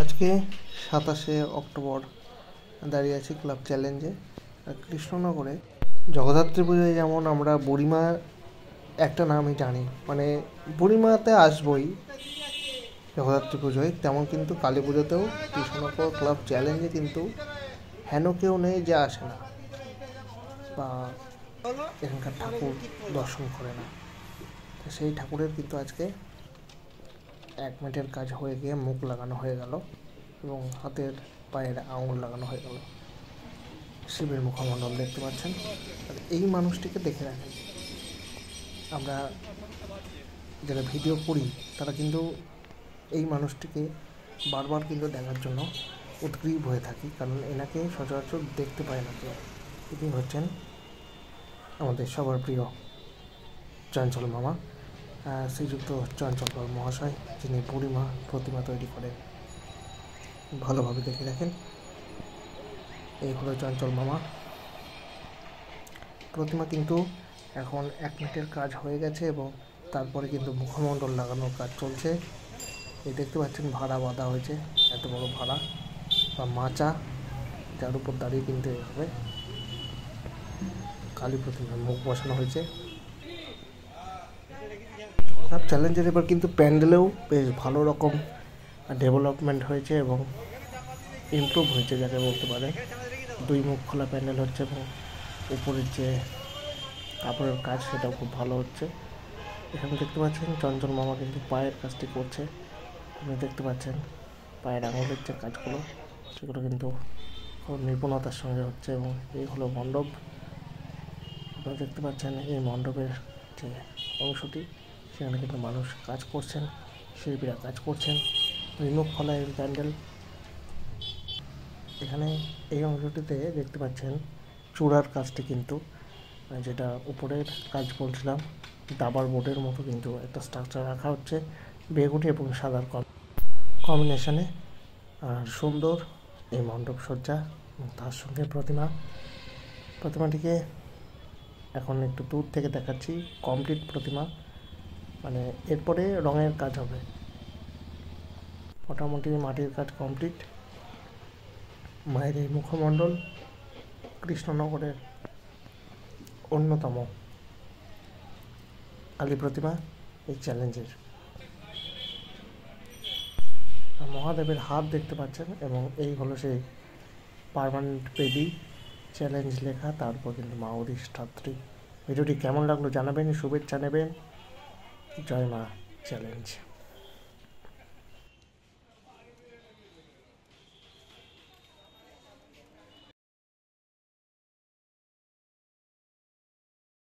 আজকে সাতাশে অক্টোবর দাঁড়িয়ে আছি ক্লাব চ্যালেঞ্জে। কৃষ্ণনগরে জগদ্ধাত্রী পুজোয় যেমন আমরা বুড়িমা একটা নামই জানি মানে বুড়িমাতে আসবই জগদ্ধাত্রী পুজোয়, তেমন কিন্তু কালী পুজোতেও কৃষ্ণনগর ক্লাব চ্যালেঞ্জে কিন্তু হেন কেউ নেই যে আসে না বা এখানকার ঠাকুর দর্শন করে না। সেই ঠাকুরের কিন্তু আজকে এক মিনিটের কাজ হয়ে গিয়ে মুখ লাগানো হয়ে গেল এবং হাতের পায়ের আঙুল লাগানো হয়ে গেল। শিবের মুখমণ্ডল দেখতে পাচ্ছেন। এই মানুষটিকে দেখে রাখেন। আমরা যারা ভিডিও করি, তারা কিন্তু এই মানুষটিকে বারবার কিন্তু দেখার জন্য উদ্গ্রীব হয়ে থাকি, কারণ এনাকে সচরাচর দেখতে পায় না কেউ। তিনি হচ্ছেন আমাদের সবার প্রিয় চঞ্চল মামা। শ্রীযুক্ত চঞ্চল পাল মহাশয়, যিনি বুড়িমা প্রতিমা তৈরি করেন ভালোভাবে দেখে রাখেন। এই হলো চঞ্চল মামা। প্রতিমা কিন্তু এখন এক মিনিটের কাজ হয়ে গেছে এবং তারপরে কিন্তু মুখমণ্ডল লাগানোর কাজ চলছে। এই দেখতে পাচ্ছেন ভাড়া বাঁধা হয়েছে, এত বড় ভাড়া বা মাচা, যার উপর দাঁড়িয়ে কিন্তু এভাবে কালী প্রতিমার মুখ বসানো হয়েছে। আর চ্যালেঞ্জের এবার কিন্তু প্যান্ডেলেও বেশ ভালো রকম ডেভেলপমেন্ট হয়েছে এবং ইমপ্রুভ হয়েছে যাকে বলতে পারে। দুই মুখ খোলা প্যান্ডেল হচ্ছে এবং উপরের যে কাপড়ের কাজ সেটাও খুব ভালো হচ্ছে। এখানে দেখতে পাচ্ছেন চঞ্চল মামা কিন্তু পায়ের কাজটি করছে। আপনি দেখতে পাচ্ছেন পায়ের আঙুলের যে কাজগুলো, সেগুলো কিন্তু খুব নিপুণতার সঙ্গে হচ্ছে এবং এই হলো মণ্ডপ। আপনারা দেখতে পাচ্ছেন এই মণ্ডপের যে অংশটি। সেখানে কিন্তু মানুষ কাজ করছেন, শিল্পীরা কাজ করছেন। খোলা এই প্যান্ডেল। এখানে এই অংশটিতে দেখতে পাচ্ছেন চূড়ার কাজটি কিন্তু যেটা উপরের কাজ বলছিলাম, দাবার বোর্ডের মতো কিন্তু একটা স্ট্রাকচার রাখা হচ্ছে, বেগুনি এবং সাদার কম্বিনেশনে আর সুন্দর এই মণ্ডপ সজ্জা এবং তার সঙ্গে প্রতিমা। প্রতিমাটিকে এখন একটু দূর থেকে দেখাচ্ছি কমপ্লিট প্রতিমা। মানে এরপরে রঙের কাজ হবে। মোটামুটি মাটির কাজ কমপ্লিট মায়ের এই মুখমণ্ডল কৃষ্ণনগরের অন্যতম। কালী প্রতিমা এই চ্যালেঞ্জের। মহাদেবের হাত দেখতে পাচ্ছেন এবং এই হলো সেই পারমানেন্ট বেবি চ্যালেঞ্জ লেখা, তারপর কিন্তু মা অধিষ্ঠাত্রী। ভিডিওটি কেমন লাগল জানাবেন, শুভেচ্ছা নেবেন। জয় মা চ্যালেঞ্জ